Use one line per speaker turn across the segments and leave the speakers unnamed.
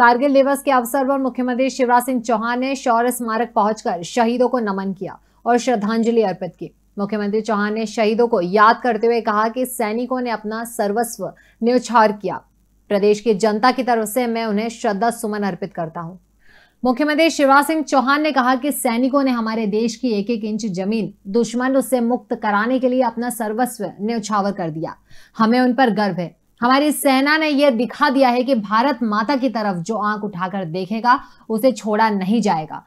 कारगिल दिवस के अवसर पर मुख्यमंत्री शिवराज सिंह चौहान ने शौर्य स्मारक पहुंचकर शहीदों को नमन किया और श्रद्धांजलि अर्पित की। मुख्यमंत्री चौहान ने शहीदों को याद करते हुए कहा कि सैनिकों ने अपना सर्वस्व न्यौछावर किया। प्रदेश की जनता की तरफ़ से मैं उन्हें श्रद्धा सुमन अर्पित करता हूँ। मुख्यमंत्री शिवराज सिंह चौहान ने कहा कि सैनिकों ने हमारे देश की एक एक इंच ज़मीन दुश्मन उससे मुक्त कराने के लिए अपना सर्वस्व न्यौछावर कर दिया। हमें उन पर गर्व है। हमारी सेना ने यह दिखा दिया है कि भारत माता की तरफ़ जो आँख उठाकर देखेगा, उसे छोड़ा नहीं जाएगा।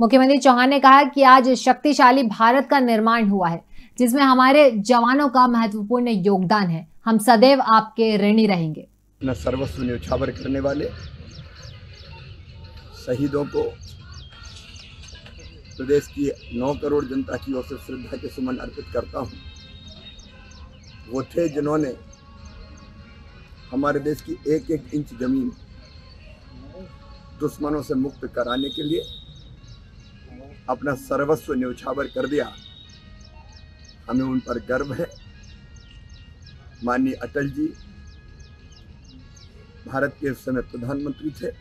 मुख्यमंत्री चौहान ने कहा कि आज शक्तिशाली भारत का निर्माण हुआ है, जिसमें हमारे जवानों का महत्वपूर्ण योगदान है। हम सदैव आपके ऋणी रहेंगे।
न सर्वस्व न्यौछावर करने वाले, शहीदों को प्रदेश की नौ करोड़ जनता की ओर से श्रद्धा के सुमन अर्पित करता हूँ। वो थे जिन्होंने हमारे देश की एक एक इंच ज़मीन दुश्मनों से मुक्त कराने के लिए अपना सर्वस्व न्यौछावर कर दिया। हमें उन पर गर्व है। माननीय अटल जी भारत के उस समय प्रधानमंत्री थे।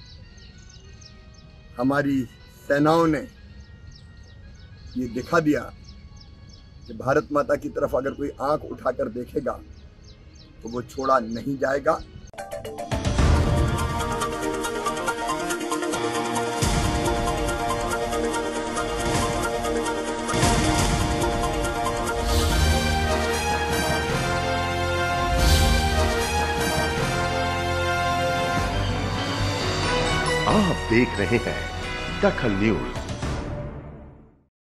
हमारी सेनाओं ने ये दिखा दिया कि भारत माता की तरफ़ अगर कोई आँख उठाकर देखेगा तो वो छोड़ा नहीं जाएगा।
आप देख रहे हैं दखल न्यूज़।